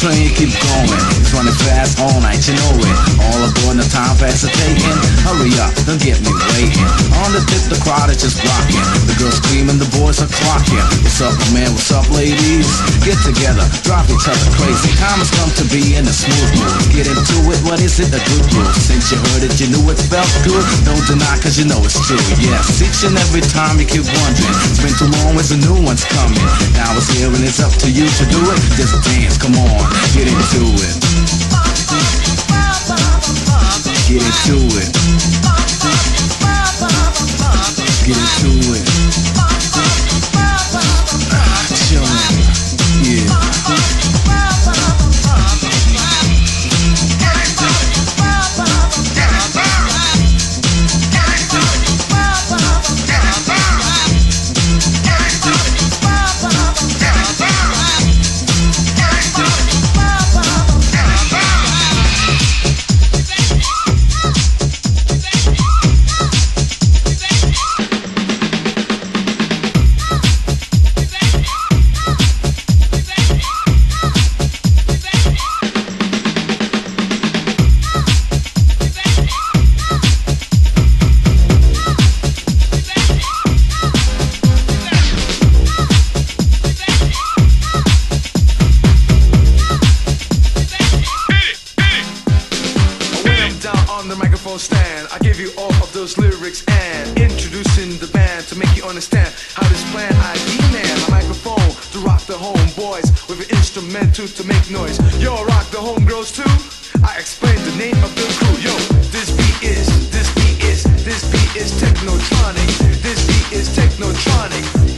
train keep going. It's running fast all night, you know it. All aboard, the time are taking. Hurry up, don't get me waiting. On the tip, the crowd is just rocking. The girls screaming, the boys are clocking. What's up, man? What's up, ladies? Get together, drop each other crazy. Has come to be in a smooth mood. Get into it, what is it? A good groove. Since you heard it, you knew it felt good. Don't deny, cause you know it's true. Yes, each and every time you keep wondering. It's been too long, where's the new one's coming? Now it's here and it's up to you to do it. Just dance, come on, get into it. Get into it. Give you all of those lyrics and introducing the band to make you understand how this plan I man my microphone to rock the homeboys with an instrumental to make noise. Yo, rock the homegirls too. I explain the name of the crew. Yo, this beat is, this beat is, this beat is technotronic. This beat is technotronic.